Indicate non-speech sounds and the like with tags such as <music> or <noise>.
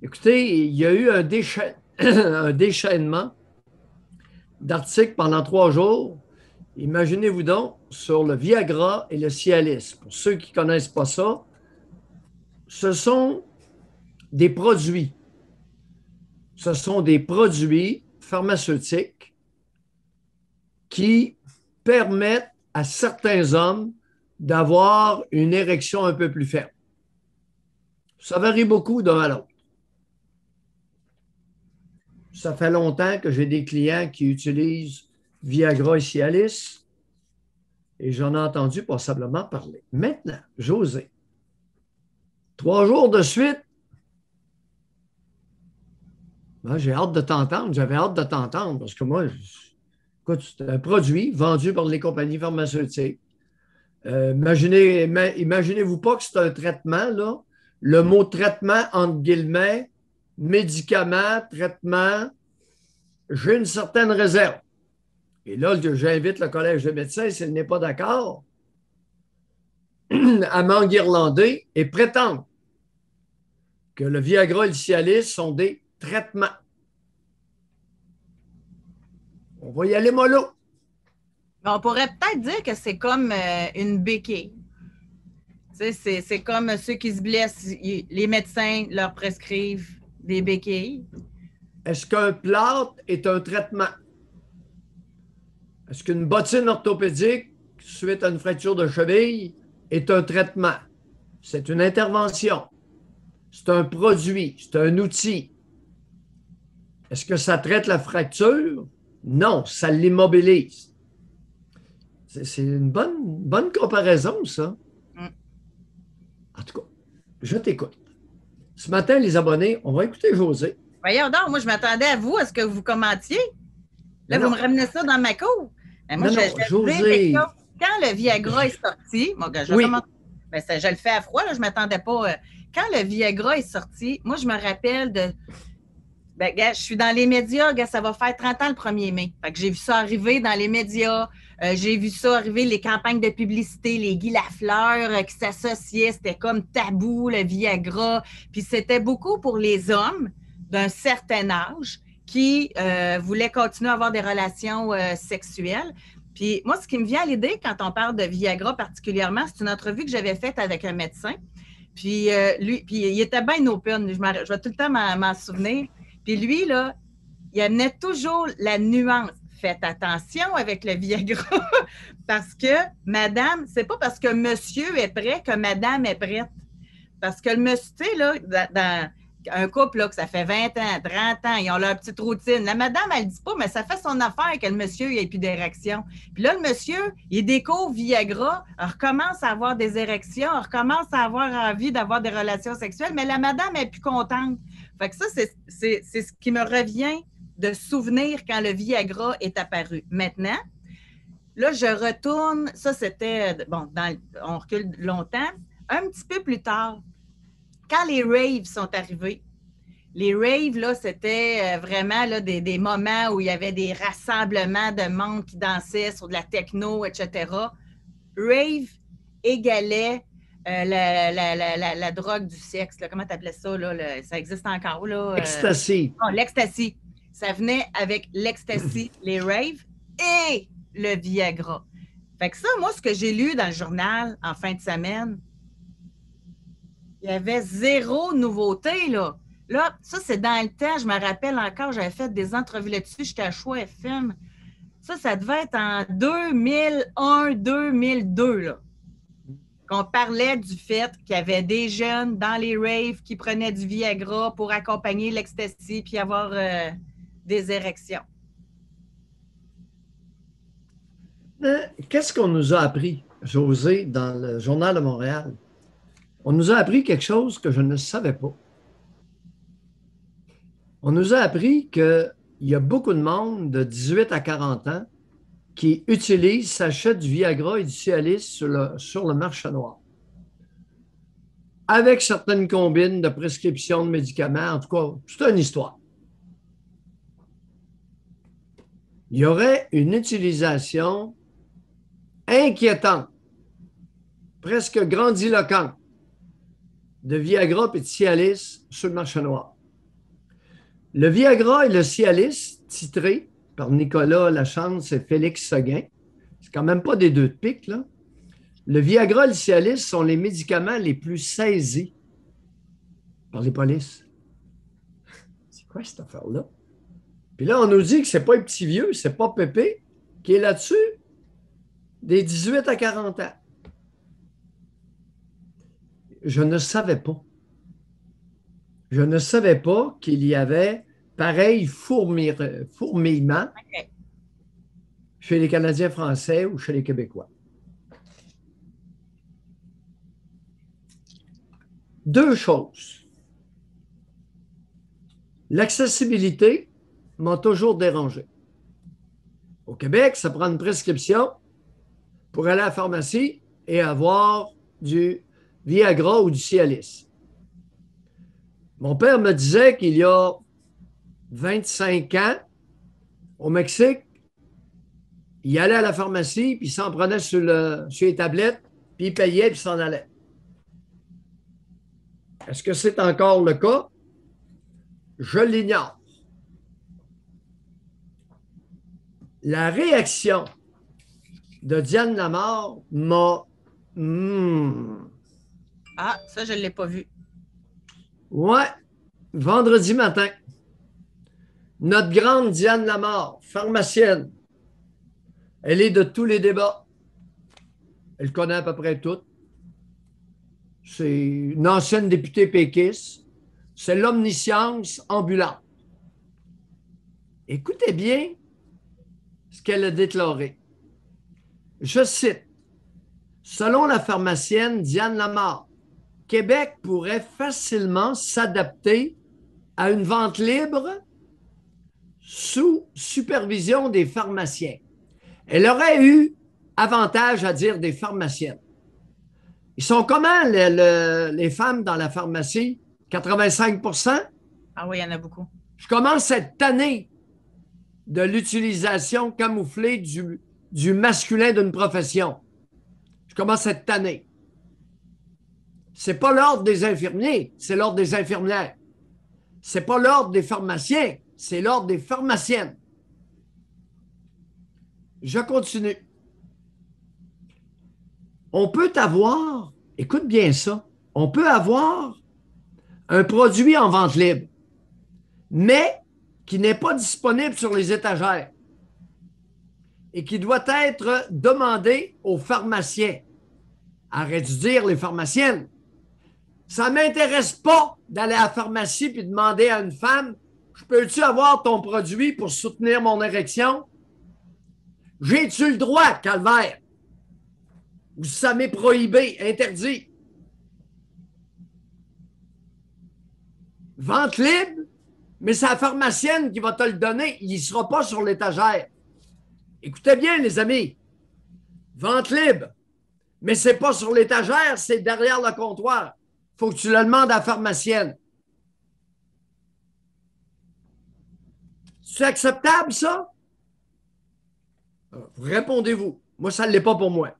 Écoutez, il y a eu <clears throat> un, déchaînement d'articles pendant trois jours. Imaginez-vous donc sur le Viagra et le Cialis. Pour ceux qui ne connaissent pas ça, ce sont des produits. Ce sont des produits pharmaceutiques qui permettent à certains hommes d'avoir une érection un peu plus ferme. Ça varie beaucoup d'un à l'autre. Ça fait longtemps que j'ai des clients qui utilisent Viagra et Cialis et j'en ai entendu passablement parler. Maintenant, José, trois jours de suite, ben, j'ai hâte de t'entendre, j'avais hâte de t'entendre parce que moi, c'est un produit vendu par les compagnies pharmaceutiques. Euh, imaginez, imaginez-vous pas que c'est un traitement, là. Le mot traitement, entre guillemets, médicament, traitement, j'ai une certaine réserve. Et là, j'invite le Collège de médecins, s'il n'est pas d'accord, <clears throat> à m'enguirlander et prétendre que le Viagra et le Cialis sont des traitements. On va y aller mollo. On pourrait peut-être dire que c'est comme euh, une béquille. C'est comme ceux qui se blessent, les médecins leur prescrivent des béquilles. Est-ce qu'un plâtre est un traitement? Est-ce qu'une bottine orthopédique, suite à une fracture de cheville, est un traitement? C'est une intervention. C'est un produit. C'est un outil. Est-ce que ça traite la fracture? Non, ça l'immobilise. C'est une bonne, bonne comparaison, ça. Mm. En tout cas, je t'écoute. Ce matin, les abonnés, on va écouter José. Voyons donc, moi, je m'attendais à vous, à ce que vous commentiez. Là, vous me ramenez ça dans ma cour. moi, je, José. Quand le Viagra est sorti, moi, je, oui. ben, je le fais à froid, là, je ne m'attendais pas. Euh, quand le Viagra est sorti, moi, je me rappelle de ben, gars, je suis dans les médias, gars, ça va faire 30 ans le 1er mai. Fait que j'ai vu ça arriver dans les médias. Euh, j'ai vu ça arriver, les campagnes de publicité, les Guy Lafleur euh, qui s'associaient. C'était comme tabou, le Viagra. Puis c'était beaucoup pour les hommes d'un certain âge qui euh, voulaient continuer à avoir des relations sexuelles. Puis moi, ce qui me vient à l'idée quand on parle de Viagra particulièrement, c'est une entrevue que j'avais faite avec un médecin. Puis lui, puis il était bien open. Je, je vais tout le temps m'en souvenir. Puis lui, là, il amenait toujours la nuance. Faites attention avec le Viagra <laughs> parce que madame, c'est pas parce que monsieur est prêt que madame est prête. Parce que le monsieur, un couple là, que ça fait 20 ans, 30 ans, ils ont leur petite routine. La madame, elle dit pas, mais ça fait son affaire que le monsieur ait plus d'érection. Puis là, le monsieur, il découvre Viagra, recommence à avoir des érections, recommence à avoir envie d'avoir des relations sexuelles, mais la madame est plus contente. Fait que ça, c'est ce qui me revient de souvenir quand le Viagra est apparu. Maintenant, là, je retourne, ça c'était, bon, on recule longtemps, un petit peu plus tard, quand les raves sont arrivés, les raves, là, c'était euh, vraiment là, des, moments où il y avait des rassemblements de monde qui dansaient sur de la techno, etc. Rave égalait euh, la, drogue du sexe. Comment tu appelais ça? Là, ça existe encore. Là, L'ecstasy. Euh, l'ecstasy. Ça venait avec l'ecstasy, <laughs> les raves et le Viagra. Fait que ça, moi, ce que j'ai lu dans le journal en fin de semaine, il y avait zéro nouveauté, là. Là, ça, c'est dans le temps, je me rappelle encore, j'avais fait des entrevues là-dessus, j'étais à Choix FM. Ça, ça devait être en 2001-2002, là. Qu'on parlait du fait qu'il y avait des jeunes dans les raves qui prenaient du Viagra pour accompagner l'ecstasy puis avoir euh, des érections. Qu'est-ce qu'on nous a appris, José, dans le Journal de Montréal? on nous a appris quelque chose que je ne savais pas. On nous a appris qu'il y a beaucoup de monde de 18 à 40 ans qui utilisent, s'achètent du Viagra et du Cialis sur le, sur le marché noir. Avec certaines combines de prescription de médicaments, en tout cas, c'est une histoire. Il y aurait une utilisation inquiétante, presque grandiloquente, de Viagra et de Cialis sur le marché noir. Le Viagra et le Cialis, titré par Nicolas Lachance et Félix Seguin, c'est quand même pas des deux de pique, là. Le Viagra et le Cialis sont les médicaments les plus saisis par les polices. C'est quoi cette affaire-là? Puis là, on nous dit que c'est pas un petit vieux, c'est pas Pépé qui est là-dessus des 18 à 40 ans. Je ne savais pas. Je ne savais pas qu'il y avait pareil fourmillement chez les Canadiens français ou chez les Québécois. Deux choses. L'accessibilité m'a toujours dérangé. Au Québec, ça prend une prescription pour aller à la pharmacie et avoir du Viagra ou du Cialis. Mon père me disait qu'il y a 25 ans, au Mexique, il allait à la pharmacie, puis il s'en prenait sur, sur les tablettes, puis il payait, puis s'en allait. Est-ce que c'est encore le cas? Je l'ignore. La réaction de Diane Lamar m'a. Hmm. Ah, ça, je ne l'ai pas vu. Ouais, vendredi matin. Notre grande Diane Lamar, pharmacienne, elle est de tous les débats. Elle connaît à peu près tout. C'est une ancienne députée péquiste. C'est l'omniscience ambulante. Écoutez bien ce qu'elle a déclaré. Je cite, Selon la pharmacienne Diane Lamar, Québec pourrait facilement s'adapter à une vente libre sous supervision des pharmaciens. Elle aurait eu avantage à dire des pharmaciennes. Ils sont comment les, femmes dans la pharmacie? 85% Ah oui, il y en a beaucoup. Je commence cette année de l'utilisation camouflée du, masculin d'une profession. Je commence cette année. Ce n'est pas l'ordre des infirmiers, c'est l'ordre des infirmières. Ce n'est pas l'ordre des pharmaciens, c'est l'ordre des pharmaciennes. Je continue. On peut avoir, écoute bien ça, on peut avoir un produit en vente libre, mais qui n'est pas disponible sur les étagères et qui doit être demandé aux pharmaciens. Arrête de dire les pharmaciennes. Ça ne m'intéresse pas d'aller à la pharmacie et demander à une femme Je peux-tu avoir ton produit pour soutenir mon érection? J'ai-tu le droit, calvaire? Ou ça m'est prohibé, interdit? Vente libre, mais c'est la pharmacienne qui va te le donner. Il ne sera pas sur l'étagère. Écoutez bien, les amis. Vente libre, mais ce n'est pas sur l'étagère, c'est derrière le comptoir faut que tu le demandes à la pharmacienne. C'est acceptable, ça? Répondez-vous. Moi, ça ne l'est pas pour moi.